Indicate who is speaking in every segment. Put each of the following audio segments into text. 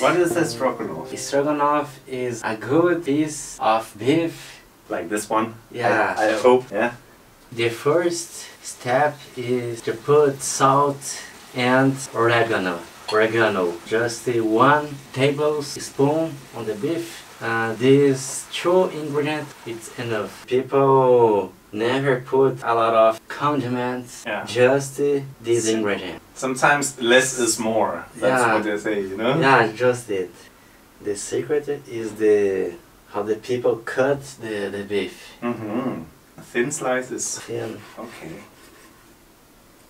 Speaker 1: What is a stroganoff?
Speaker 2: Stroganoff is a good piece of beef.
Speaker 1: Like this one?
Speaker 2: Yeah.
Speaker 1: I, I hope. Yeah.
Speaker 2: The first step is to put salt and oregano. Oregano, just the one tablespoon on the beef. Uh, these two ingredients, it's enough. People never put a lot of condiments,
Speaker 1: Yeah.
Speaker 2: just uh, this
Speaker 1: Simple.
Speaker 2: ingredient.
Speaker 1: Sometimes less is more. That's
Speaker 2: Yeah.
Speaker 1: what they say, you know?
Speaker 2: Yeah, just it. The secret is the how the people cut the, the beef.
Speaker 1: Mm-hmm. Thin slices.
Speaker 2: Thin.
Speaker 1: Okay.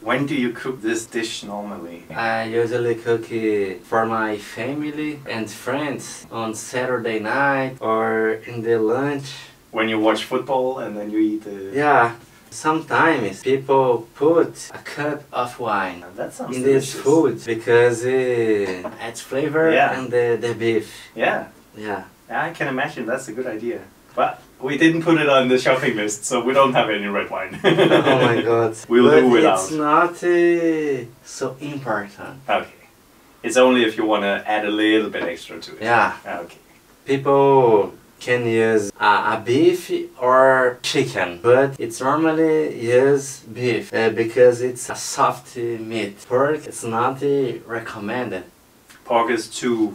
Speaker 1: When do you cook this dish normally?
Speaker 2: I usually cook it for my family and friends on Saturday night or in the lunch.
Speaker 1: When you watch football and then you eat the...
Speaker 2: Yeah, sometimes people put a cup of wine in this food because it adds flavor
Speaker 1: Yeah.
Speaker 2: and the, the beef.
Speaker 1: Yeah.
Speaker 2: Yeah.
Speaker 1: Yeah, I can imagine that's a good idea. But we didn't put it on the shopping list, so we don't have any red wine.
Speaker 2: oh my god.
Speaker 1: We'll
Speaker 2: but
Speaker 1: do without.
Speaker 2: It's not uh, so important.
Speaker 1: Okay. It's only if you want to add a little bit extra to it.
Speaker 2: Yeah.
Speaker 1: Okay.
Speaker 2: People can use uh, a beef or chicken, but it's normally use beef uh, because it's a soft meat. Pork it's not uh, recommended.
Speaker 1: Pork is too...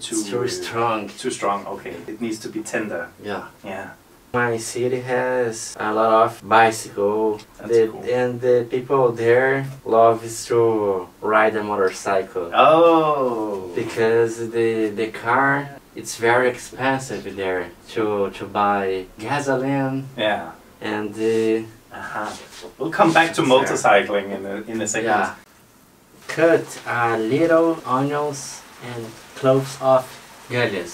Speaker 1: Too,
Speaker 2: It's too strong.
Speaker 1: Too strong, okay. It needs to be tender.
Speaker 2: Yeah.
Speaker 1: Yeah.
Speaker 2: My city has a lot of bicycle, the,
Speaker 1: cool.
Speaker 2: and the people there loves to ride a motorcycle
Speaker 1: Oh!
Speaker 2: because the the car it's very expensive there to to buy gasoline
Speaker 1: Yeah.
Speaker 2: and uh,
Speaker 1: Uh-huh. We'll come back to motorcycling in a, in a second.
Speaker 2: yeah. Cut a little onions and cloves of garlic.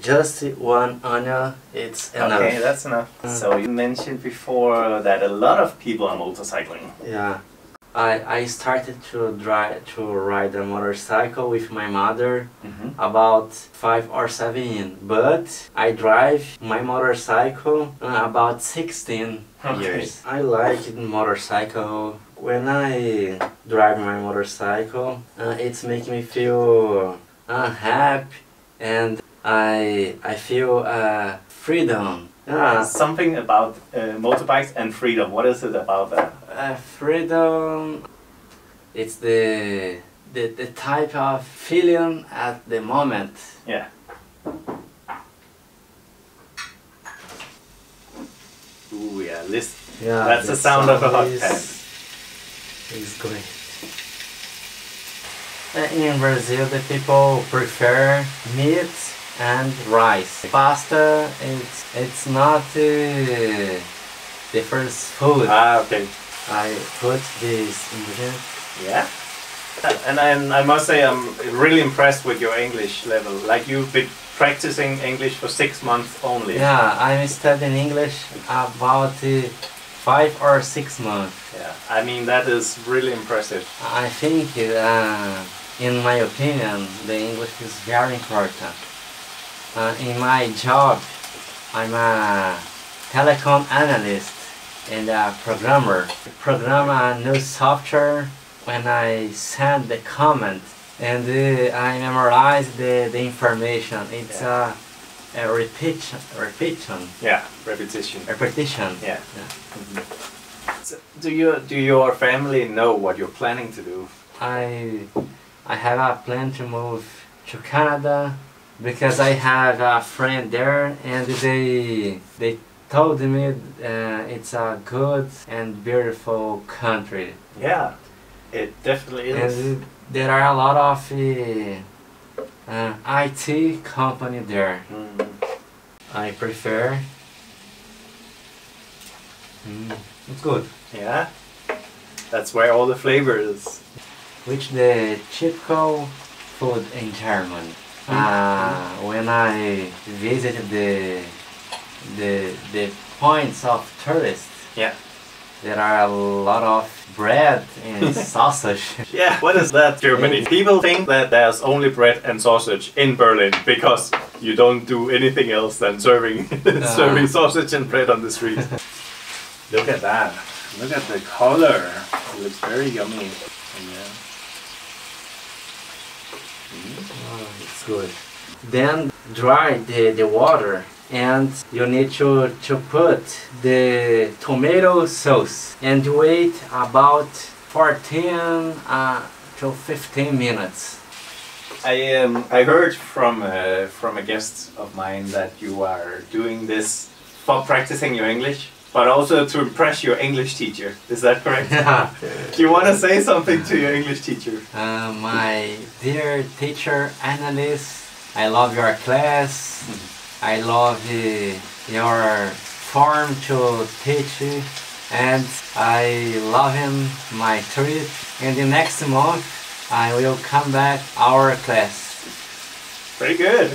Speaker 2: Just one onion, it's enough.
Speaker 1: Okay, that's enough.
Speaker 2: Mm.
Speaker 1: So you mentioned before that a lot of people are motorcycling.
Speaker 2: Yeah. I, I started to drive to ride a motorcycle with my mother
Speaker 1: Mm-hmm.
Speaker 2: about five or seven, but I drive my motorcycle uh, about 16
Speaker 1: Okay.
Speaker 2: years. I like motorcycle. When I drive my motorcycle, uh, it's making me feel uh, happy and I I feel uh, freedom. Uh,
Speaker 1: Something about uh, motorbikes and freedom. What is it about that?
Speaker 2: Uh, freedom. It's the, the the type of feeling at the moment.
Speaker 1: Yeah. Ooh, yeah. Listen.
Speaker 2: Yeah,
Speaker 1: That's the sound of a hot
Speaker 2: is-
Speaker 1: pan.
Speaker 2: It's great. Uh, In Brazil, the people prefer meat and rice. Pasta, it's it's not uh, the first food.
Speaker 1: Ah, okay.
Speaker 2: I put this in ingredient.
Speaker 1: Yeah. And I, I must say I'm really impressed with your English level. Like you've been practicing English for six months only.
Speaker 2: Yeah, I'm studying English about uh, five or six months.
Speaker 1: Yeah. I mean that is really impressive.
Speaker 2: I think, uh, in my opinion, the English is very important. Uh, in my job, I'm a telecom analyst and a programmer. Program a new software when I send the comment and uh, I memorize the, the information. It's a, a repetition, repetition,
Speaker 1: Yeah. Repetition.
Speaker 2: repetition.
Speaker 1: Yeah.
Speaker 2: Yeah.
Speaker 1: So, do you do your family know what you're planning to do?
Speaker 2: I I have a plan to move to Canada because I have a friend there and they they told me uh, it's a good and beautiful country
Speaker 1: Yeah. It definitely is.
Speaker 2: and there are a lot of uh, uh, IT company there.
Speaker 1: Mm.
Speaker 2: I prefer. Mm, it's good.
Speaker 1: Yeah. That's where all the flavor is.
Speaker 2: which the typical food in Germany. Uh, when I visited the the the points of tourists,
Speaker 1: Yeah.
Speaker 2: there are a lot of bread and sausage.
Speaker 1: Yeah, what is that, Germany? People think that there's only bread and sausage in Berlin because you don't do anything else than serving uh-huh. serving sausage and bread on the street. Look at that. Look at the color. It looks very yummy. Yeah.
Speaker 2: Oh, it's good. Then dry the, the water and you need to, to put the tomato sauce and wait about 14 uh, to 15 minutes.
Speaker 1: I um, I heard from uh, from a guest of mine that you are doing this for practicing your English, but also to impress your English teacher. Is that correct? Do you want to say something to your English teacher?
Speaker 2: Uh, my dear teacher, analyst, I love your class. I love your form to teach, and I love him my treat. And the next month, I will come back our class.
Speaker 1: Very good.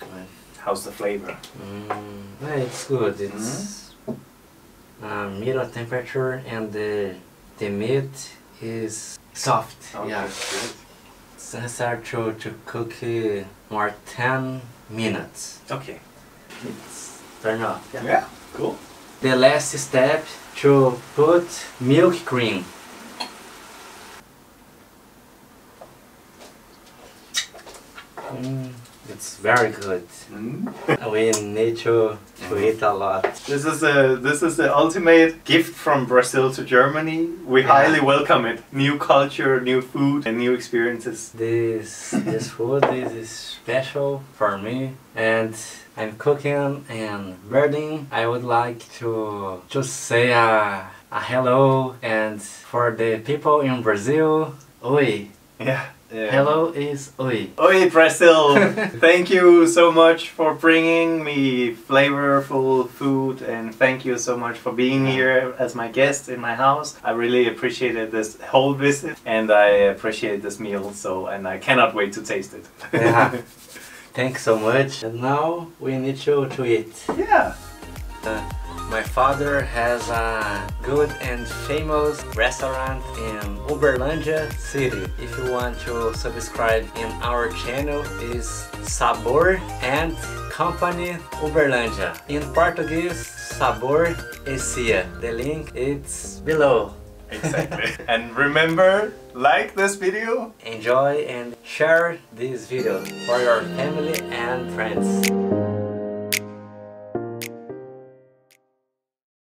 Speaker 2: Good.
Speaker 1: How's the flavor?
Speaker 2: Mm, it's good. It's uh, middle temperature, and the the meat is soft.
Speaker 1: Okay,
Speaker 2: Yeah.
Speaker 1: good.
Speaker 2: It's necessary to, to cook more 10 minutes.
Speaker 1: Okay.
Speaker 2: It's turn off.
Speaker 1: Yeah. Cool.
Speaker 2: The last step to put milk cream. Mm, it's very good.
Speaker 1: Mm.
Speaker 2: We need to, to eat a lot.
Speaker 1: This is a this is the ultimate gift from Brazil to Germany. We
Speaker 2: Yeah.
Speaker 1: highly welcome it. New culture, new food, and new experiences.
Speaker 2: This this food is is special for me and I'm cooking and birding. I would like to just say a, a hello and for the people in Brazil, oi.
Speaker 1: Yeah. Yeah.
Speaker 2: Hello is oi.
Speaker 1: Oi, Brazil! thank you so much for bringing me flavorful food, and thank you so much for being here as my guest in my house. I really appreciated this whole visit, and I appreciate this meal. So, and I cannot wait to taste it.
Speaker 2: Yeah. Thanks so much. And now we need to, to eat.
Speaker 1: yeah.
Speaker 2: Uh, my father has a good and famous restaurant in Uberlândia City. If you want to subscribe in our channel is Sabor and Company Uberlândia. In Portuguese, Sabor Ecia. The link is below.
Speaker 1: Exactly. and remember, like this video.
Speaker 2: Enjoy and share this video for your family and friends.